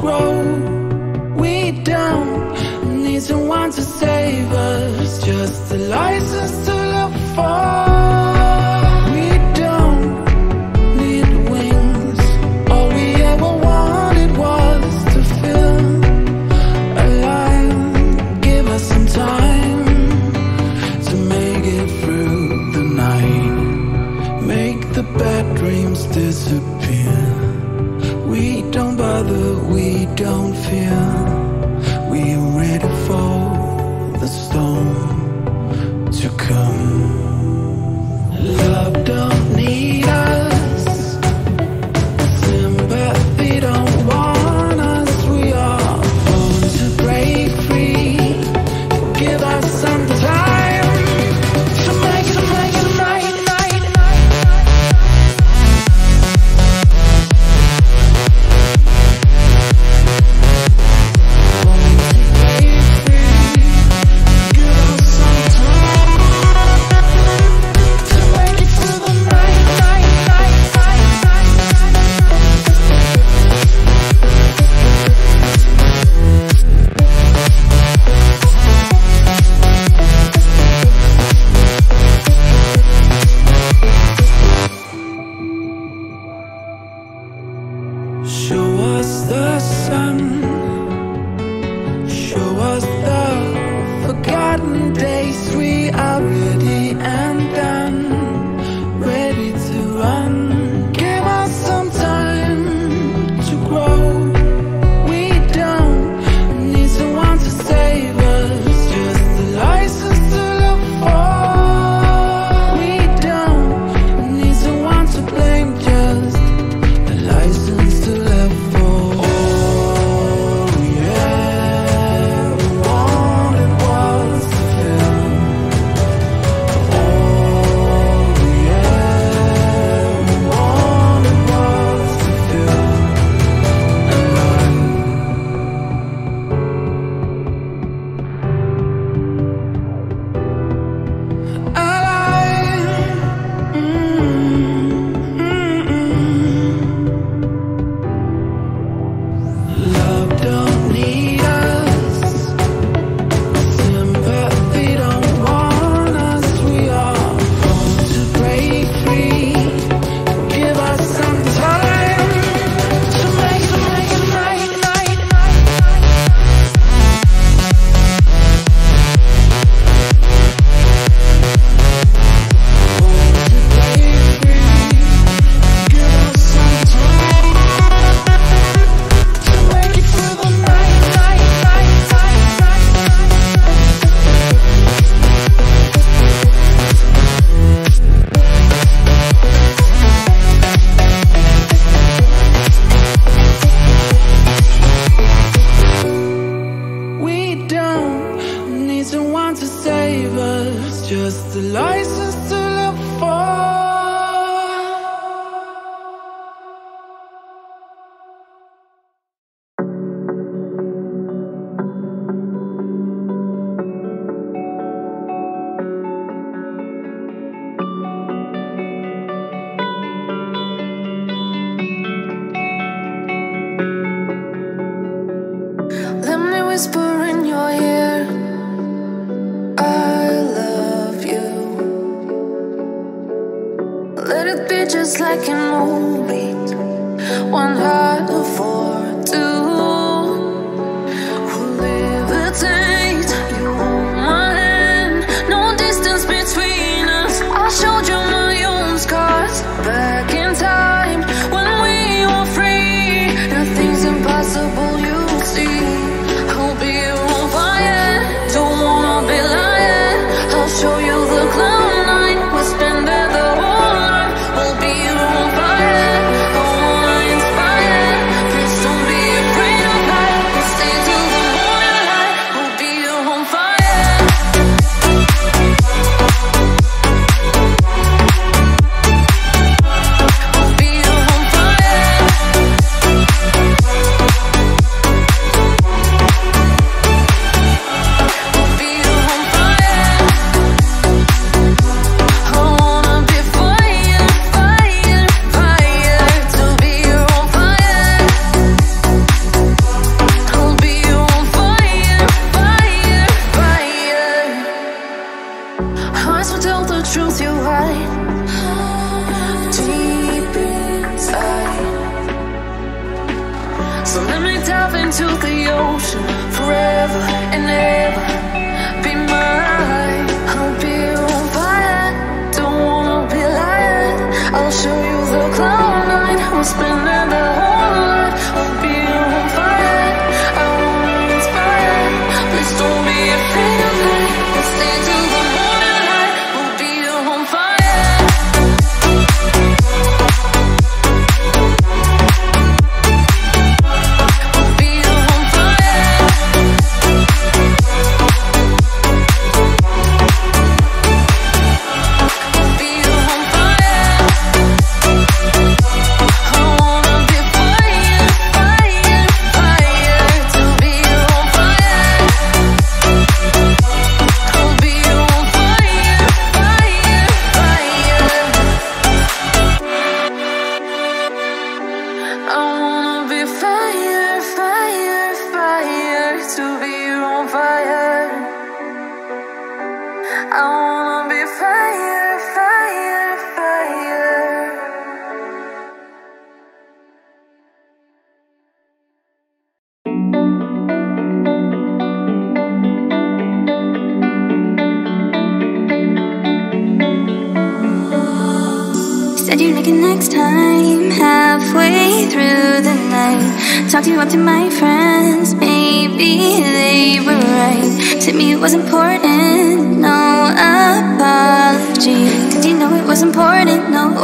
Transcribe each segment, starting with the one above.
grow. We don't need someone to save us, just a license to look for. don't sun. down, need someone to save us. Just the lights.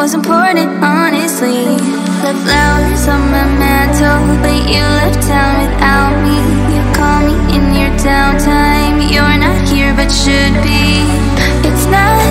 was important, honestly. The flowers on my mantle But you left town without me. You call me in your downtime. You're not here but should be. It's not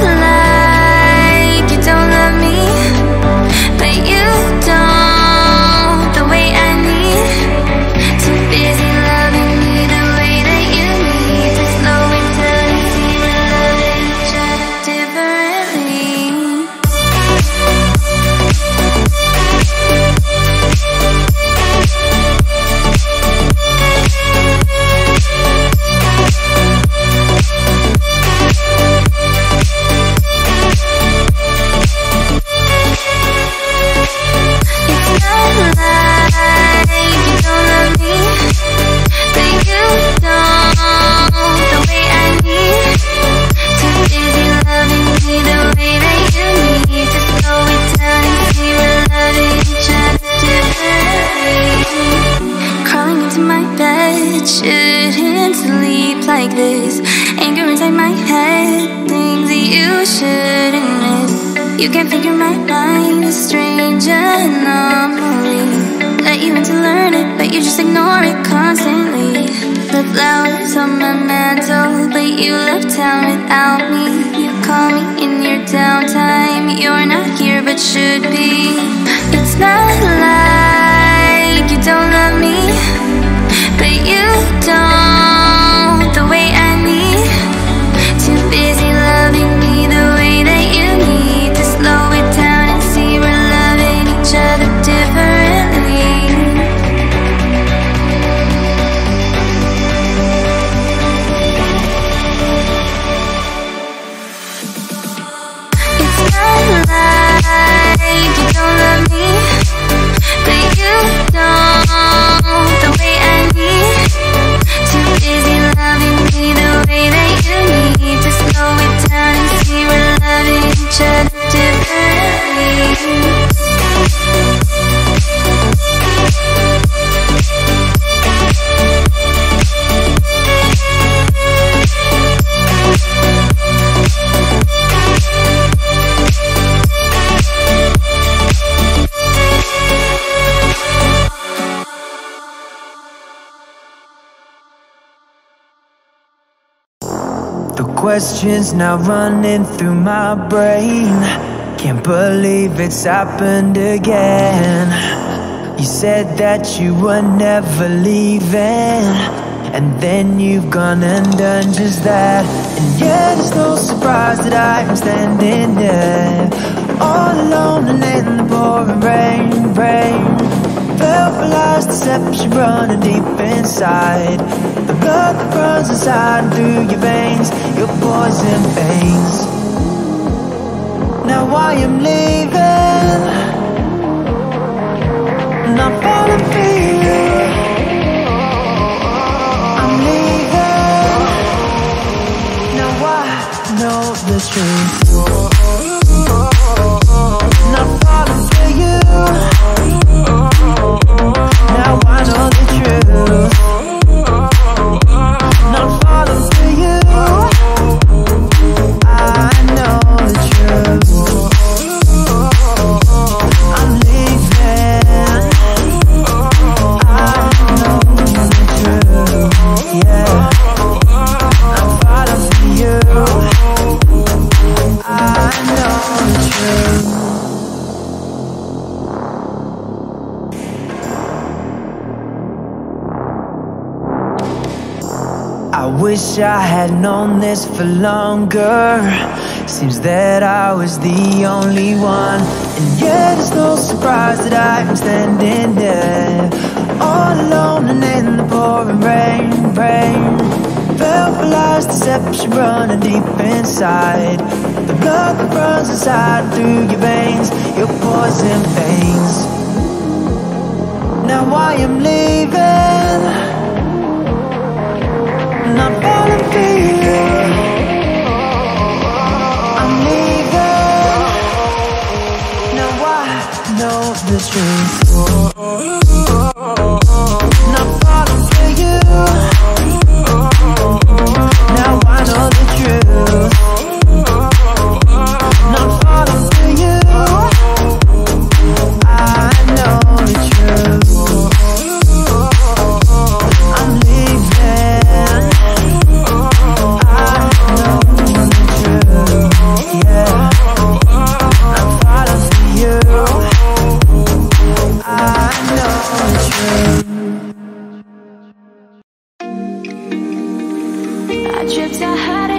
You left town without me. You call me in your downtime. You're not here, but should be. questions now running through my brain. Can't believe it's happened again. You said that you were never leaving And then you've gone and done just that. And yet it's no surprise that I am standing there All alone and in the pouring rain, rain. Felt deception running deep inside blood that runs inside through your veins Your poison veins Now I am leaving. Not falling for you. I'm leaving. Now I know the truth. Had known this for longer. Seems that I was the only one. And yet it's no surprise that I'm standing there All alone and in the pouring rain, rain. Fell for lies, deception running deep inside. The blood that runs inside through your veins Your poison veins Now I am leaving. Not falling truth Not falling for you Now I know the truth I tripped, I had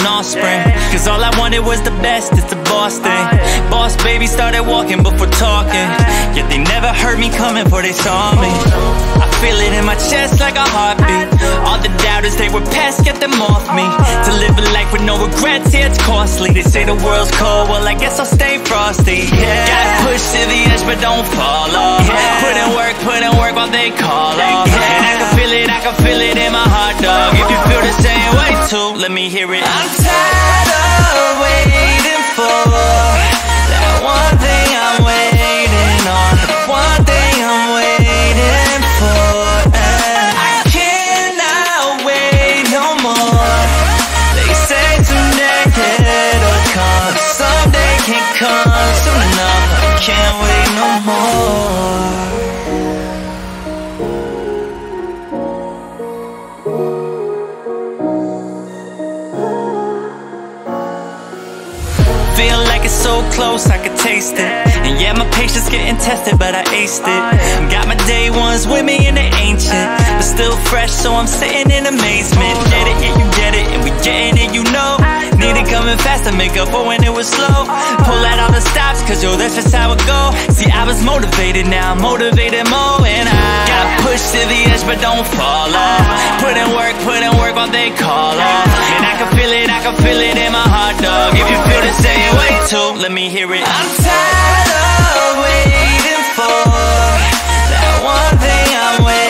an offspring. Cause all I wanted was the best, it's the started walking before talking. Yet they never heard me coming before they saw me. I feel it in my chest like a heartbeat. All the doubters, they were past, get them off me. To live a life with no regrets, yeah, it's costly. They say the world's cold, well, I guess I'll stay frosty. Yeah. Gotta push to the edge, but don't fall off. yeah. Put in work, put in work while they call off. yeah. And I can feel it, I can feel it in my heart, dog. If you feel the same way too, let me hear it. I'm tired of waiting yeah, my patience getting tested, but I aced it. Got my day ones with me and they ancient, but still fresh, so I'm sitting in amazement. Get it, yeah, you get it, and we getting it, you know. It coming fast to make up for when it was slow. Pull out all the stops, cause yo, that's just how it go. See, I was motivated, now I'm motivated more, and I got pushed to the edge, but don't fall off. Put in work, put in work while they call off. And I can feel it, I can feel it in my heart, dog. If you feel the same way too, let me hear it. I'm tired of waiting for that one thing I'm waiting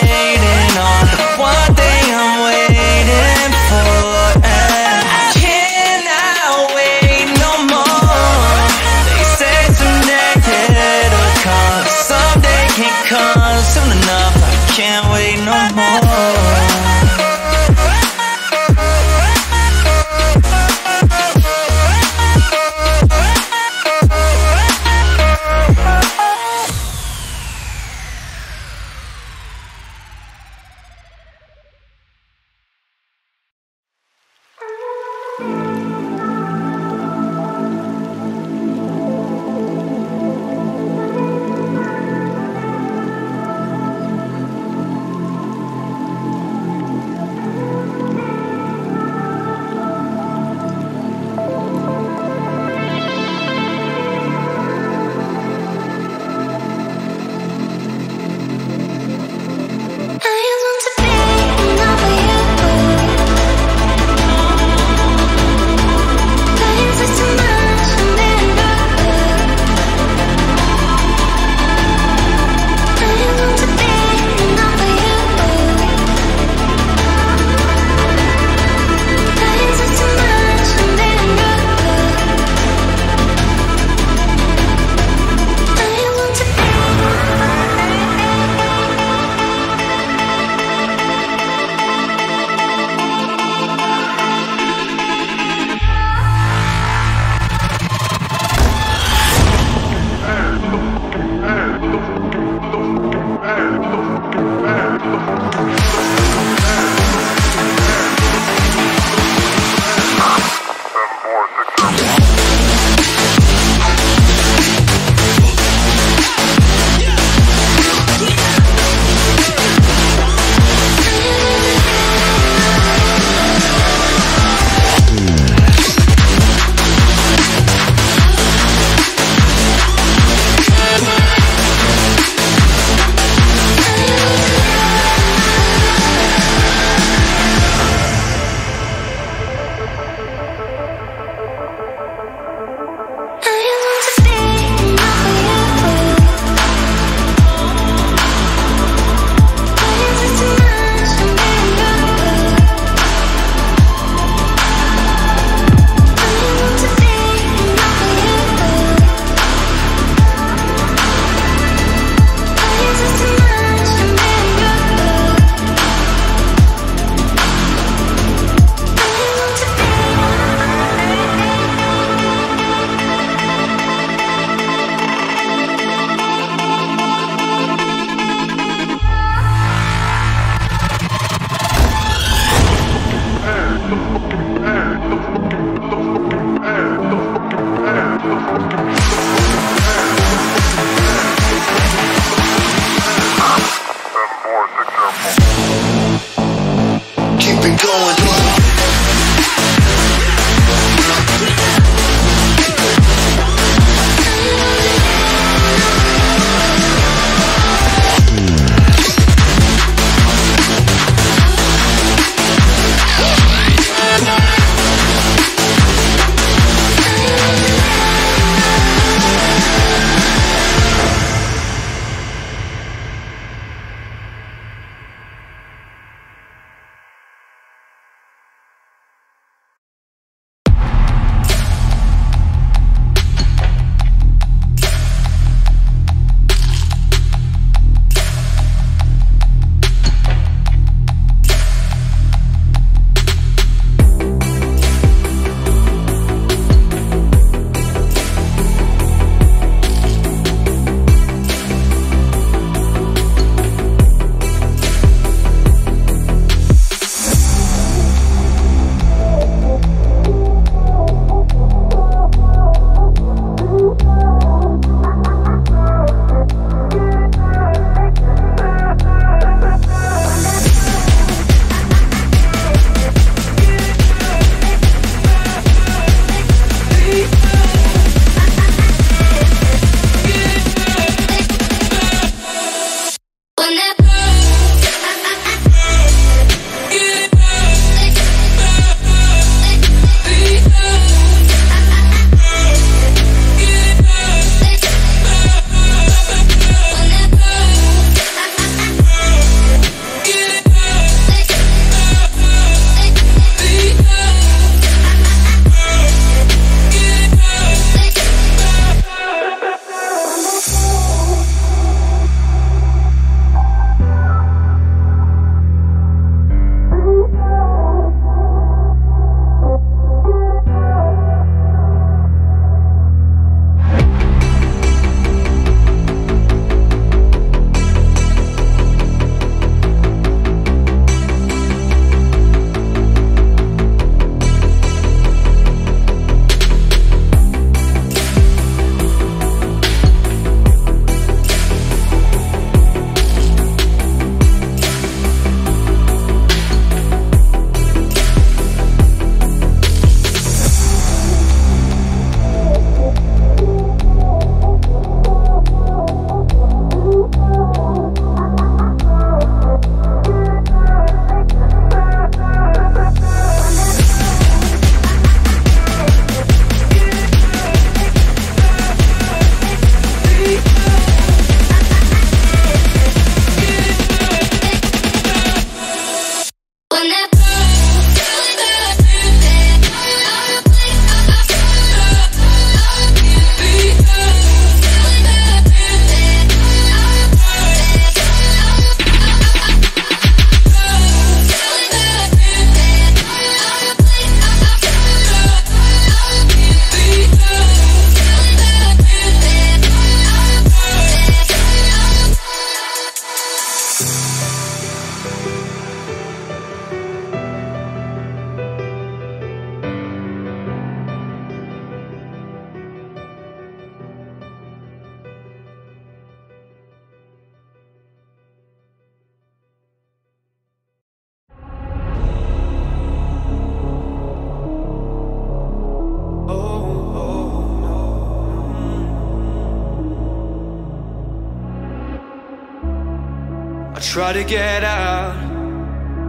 try to get out,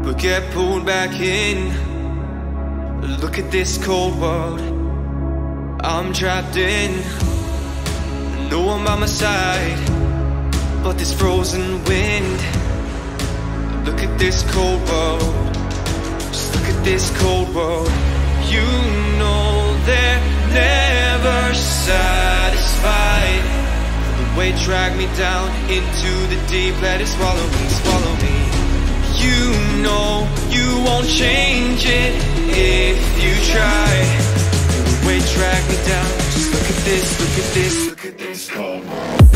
but get pulled back in. Look at this cold world I'm trapped in. No one by my side, but this frozen wind. Look at this cold world. Just look at this cold world. You know they're never satisfied. Weight drag me down into the deep. Let it swallow me, swallow me. You know you won't change it if you try. Weight drag me down. Just look at this, look at this, look at this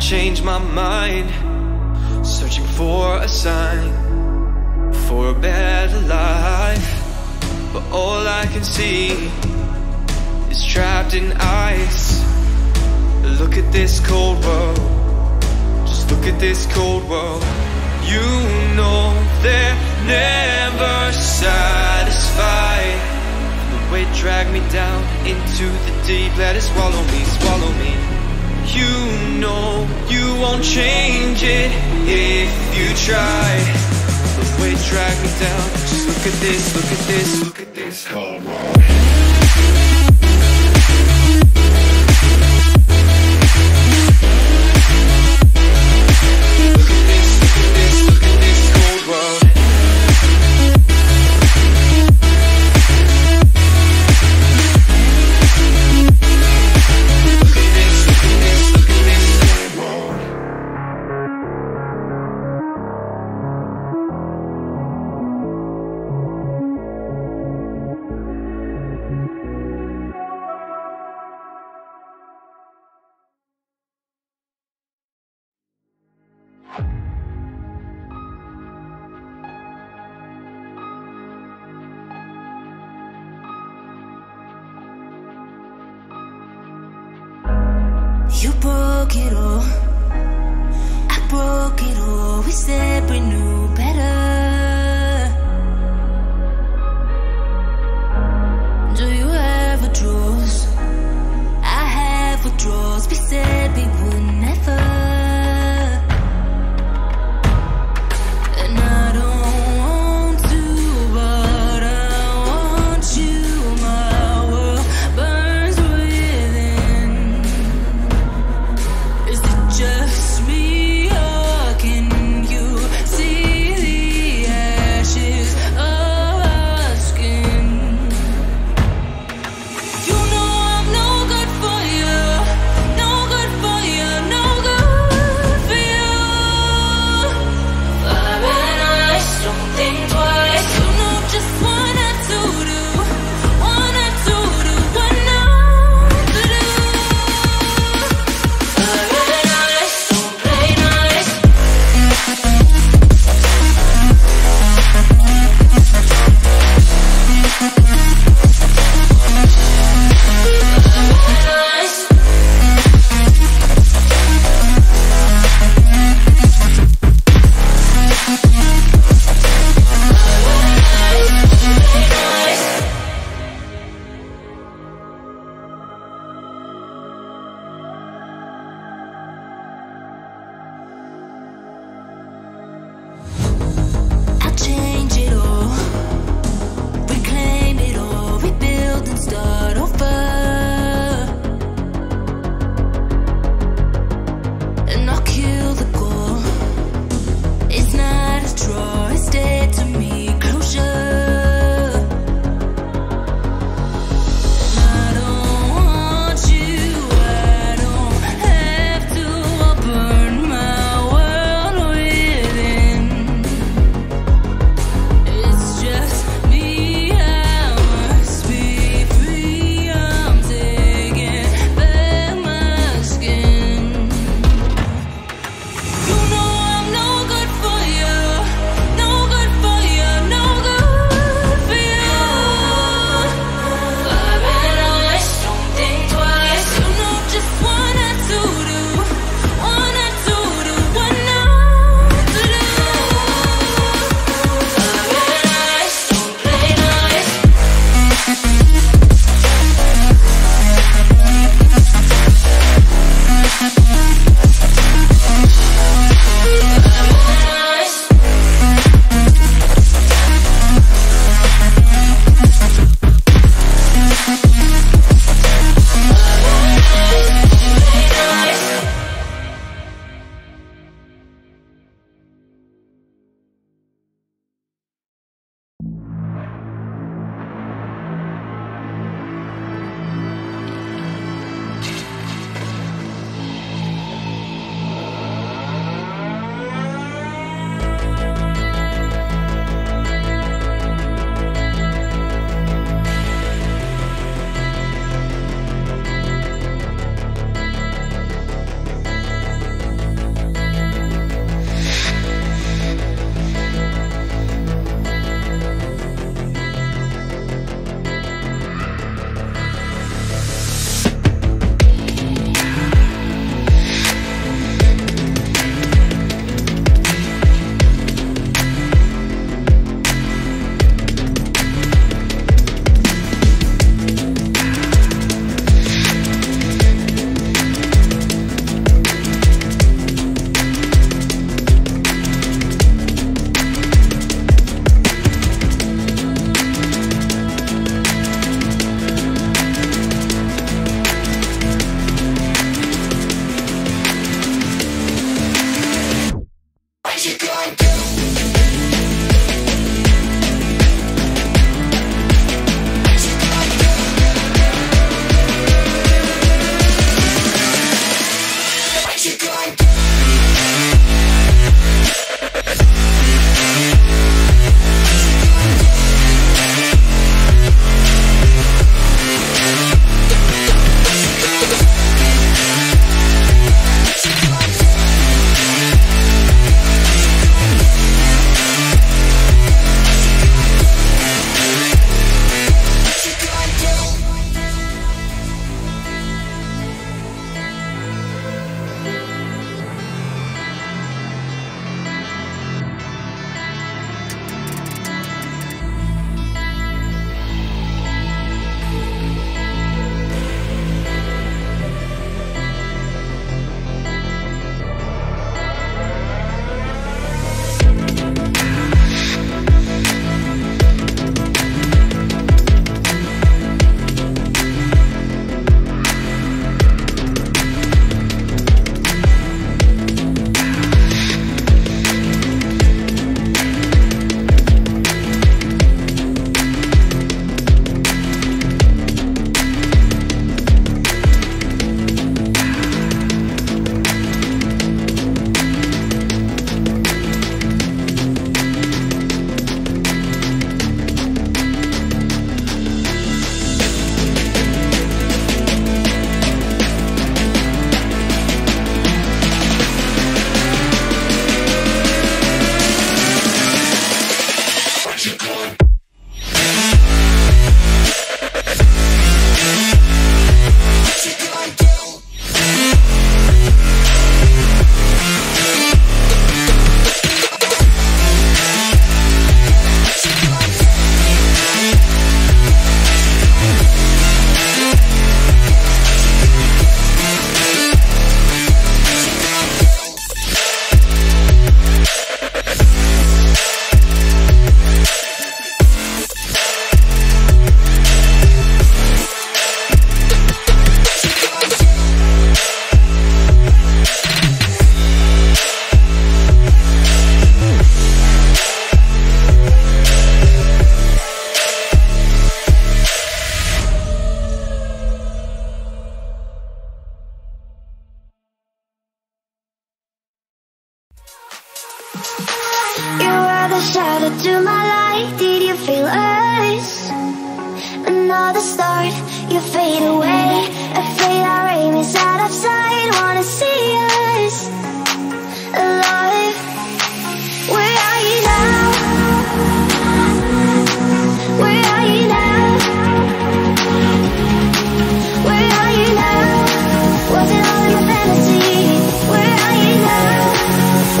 change my mind, searching for a sign for a better life. But all I can see is trapped in ice. Look at this cold world, just look at this cold world. You know they're never satisfied. The weight drag me down into the deep. Let it swallow me, swallow me. You know you won't change it if you try. The weight drag me down. Just look at this, look at this, look at this cold world.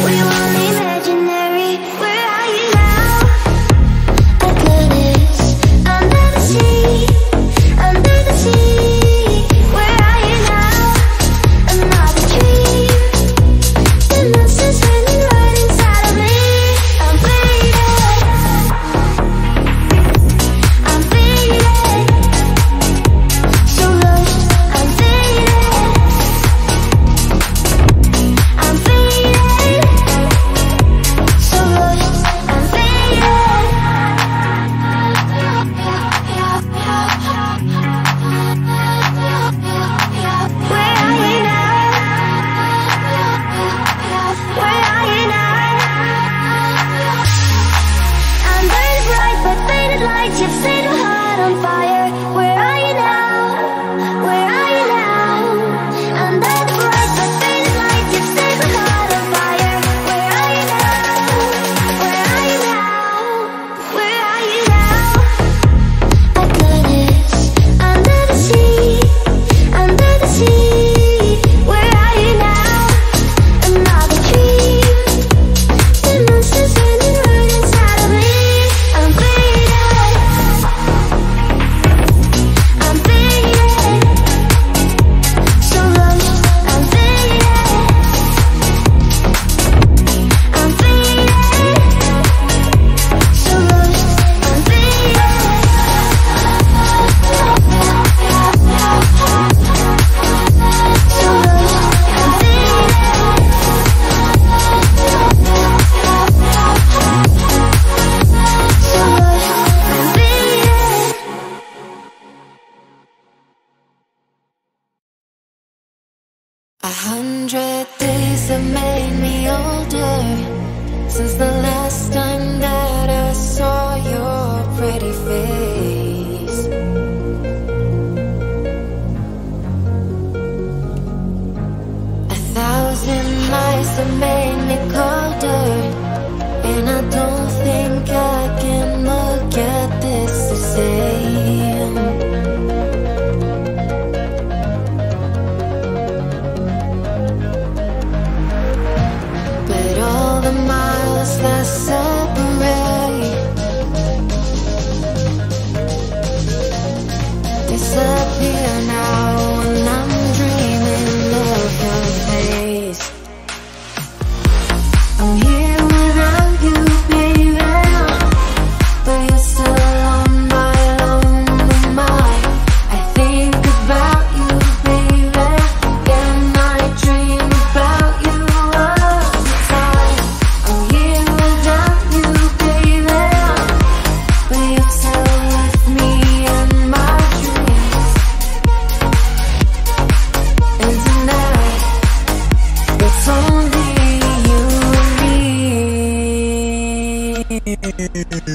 we are.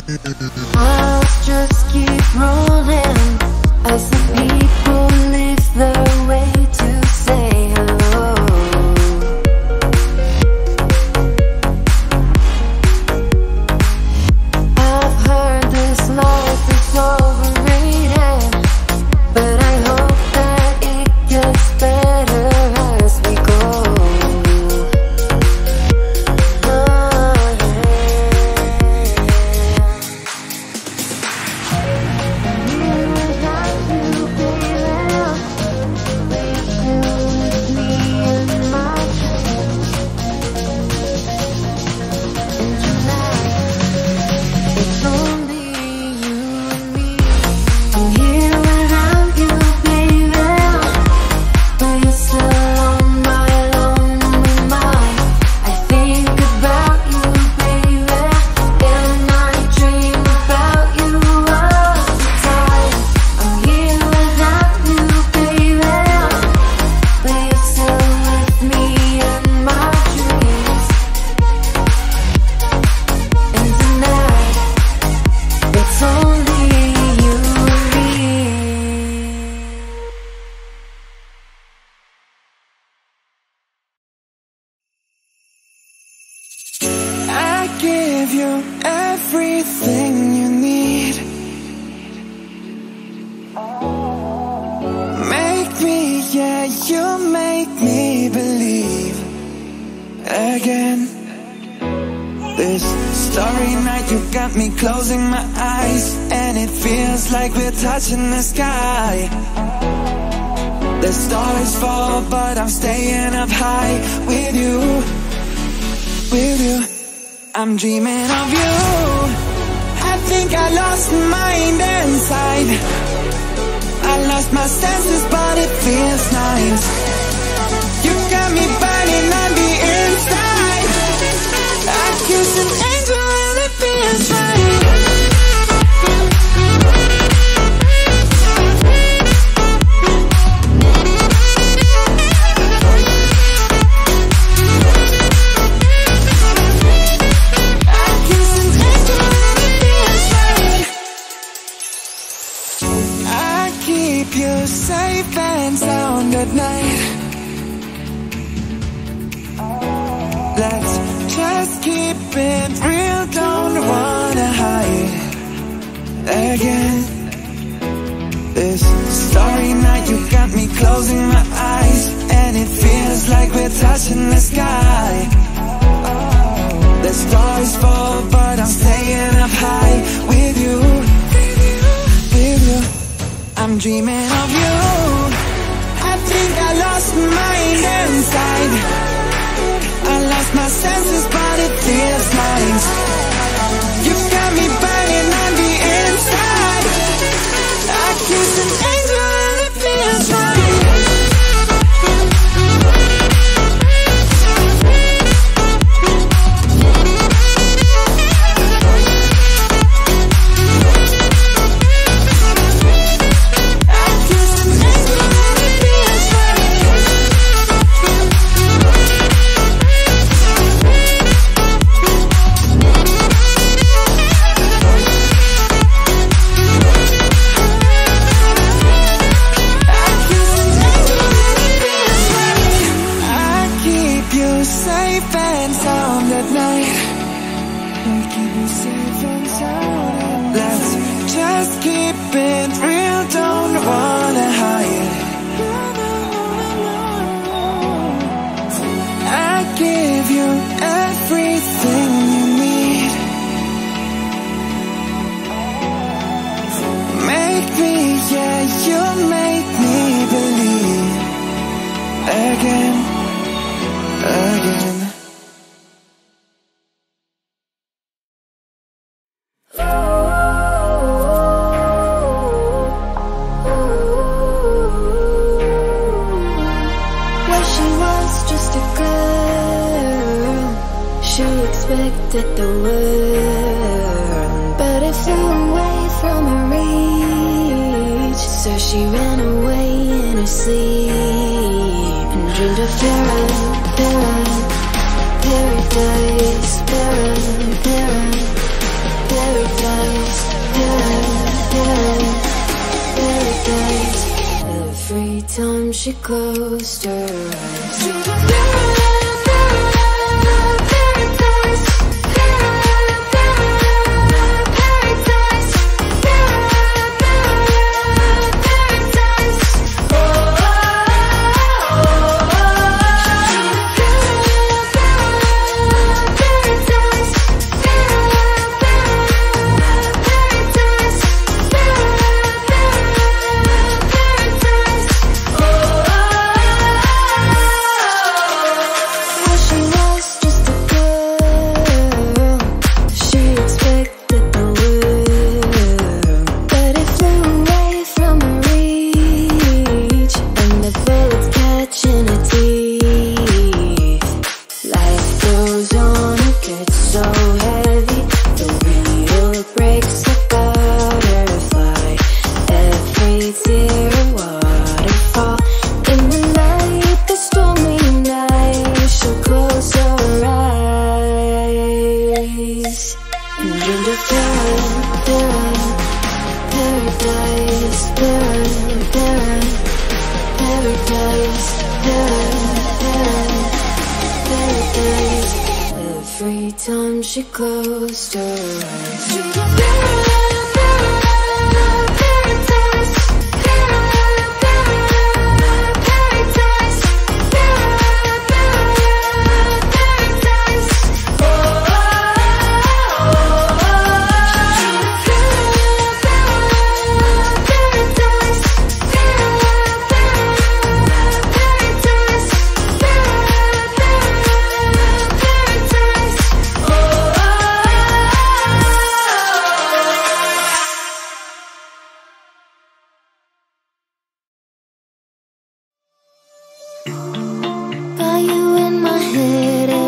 Miles just keep rolling as the people lift their weight. feels like we're touching the sky. The stars fall, but I'm staying up high With you, with you. I'm dreaming of you. I think I lost my inside. I lost my senses, but it feels nice. You got me burning on the inside. I kiss an angel and it feels right. in the sky. The stars fall but I'm staying up high With you, with you. I'm dreaming of you. I think I lost my mind inside. I lost my senses but it feels nice You got me burning on the inside. I can't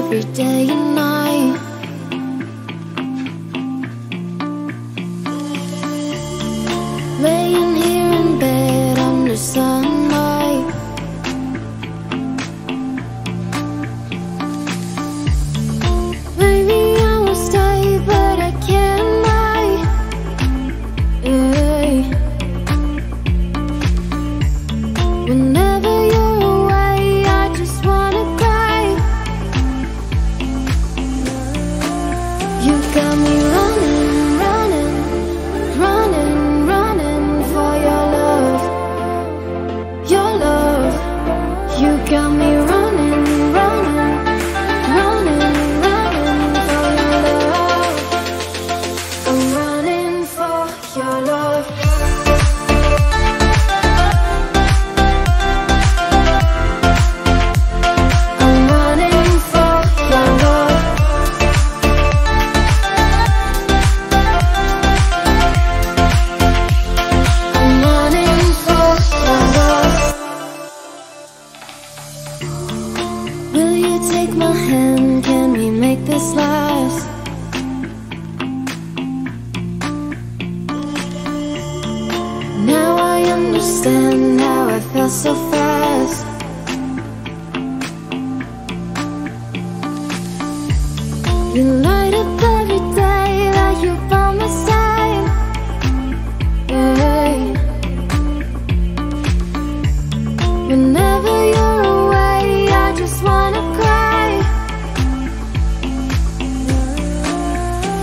Every day and night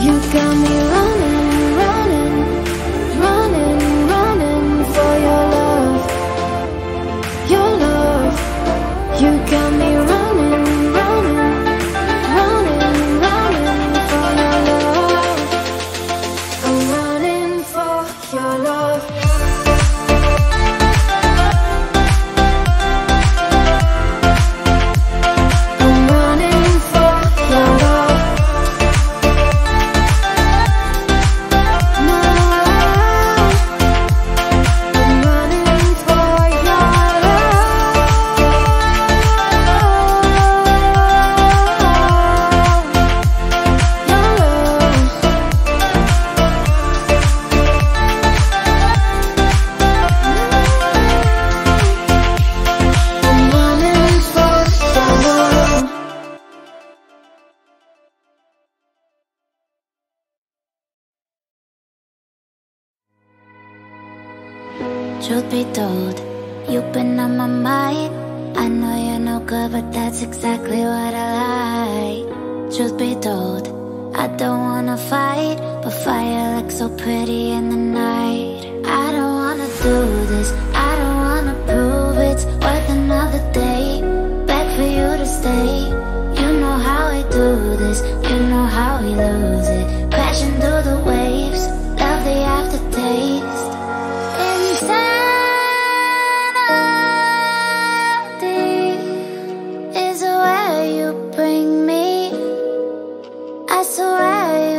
You got me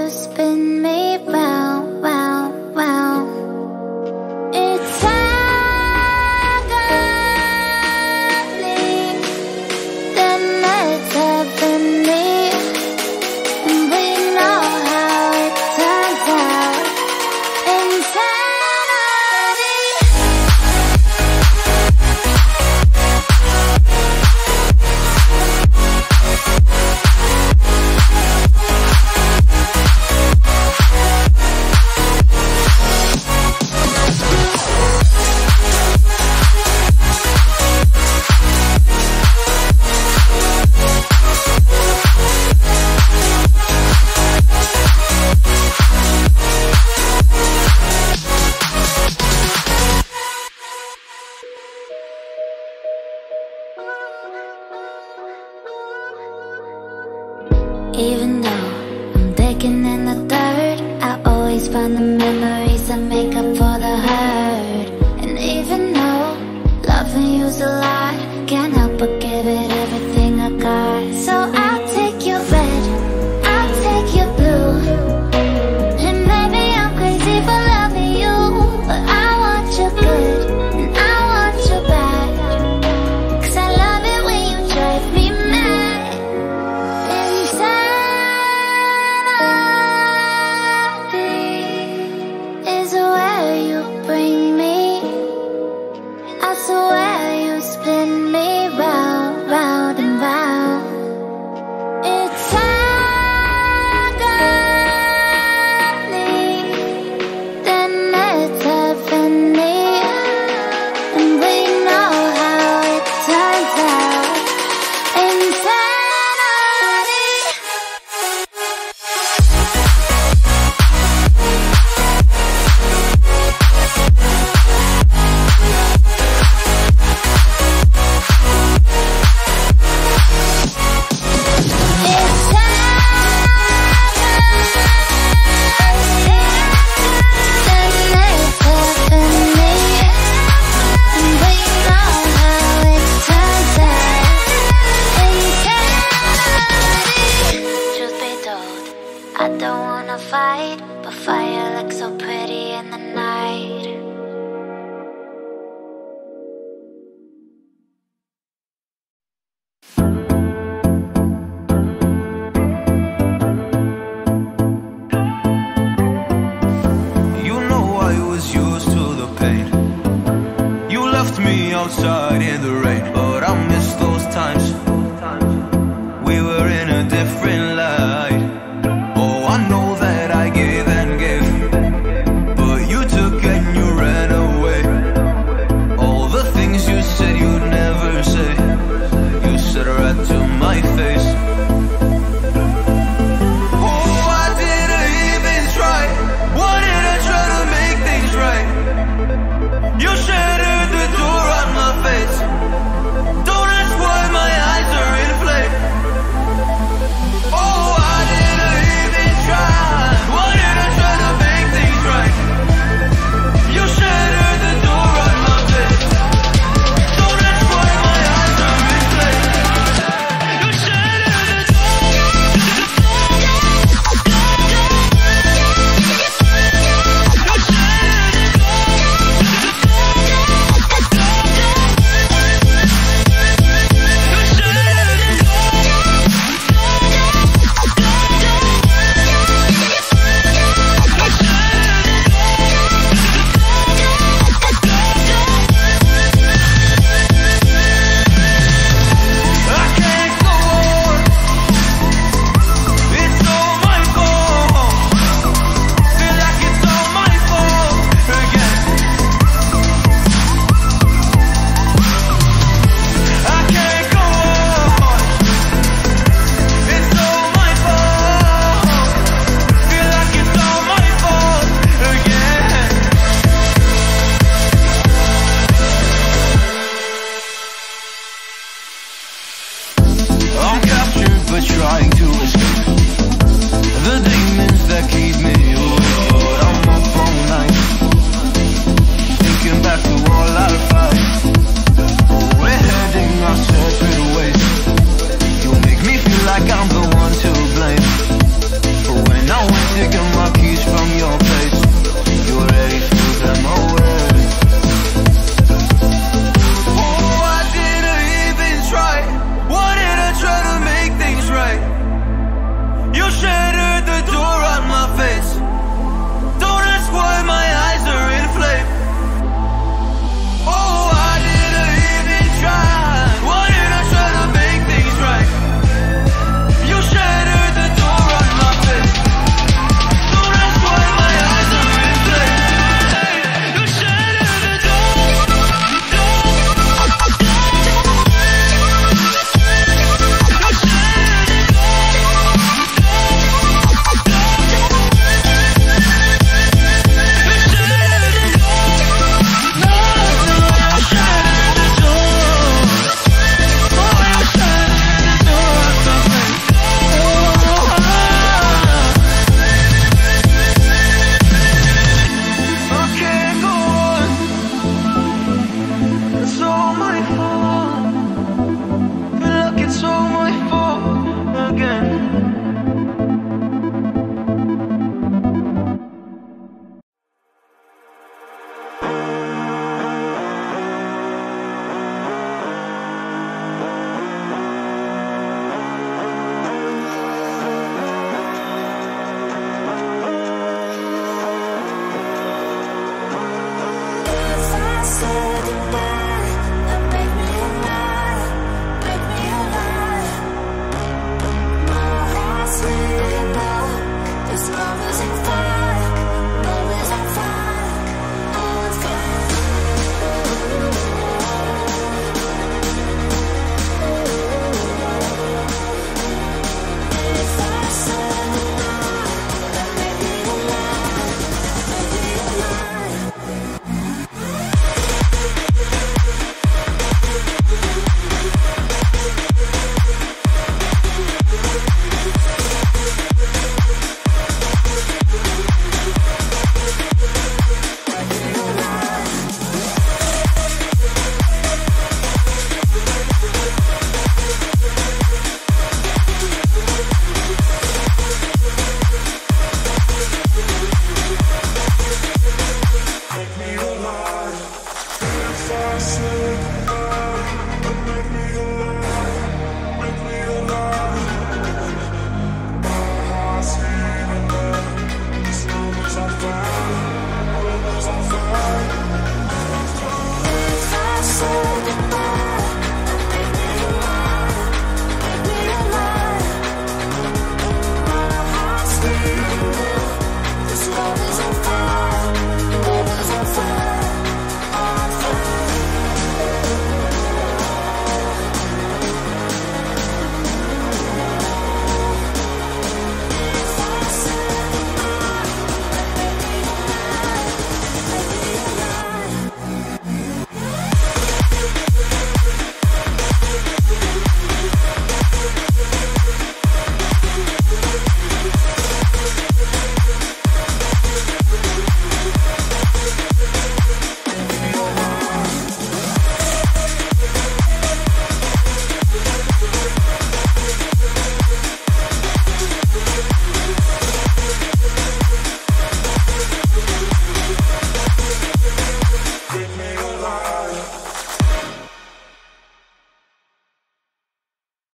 swear